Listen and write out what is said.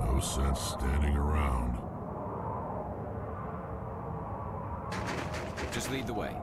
No sense standing around. Just lead the way.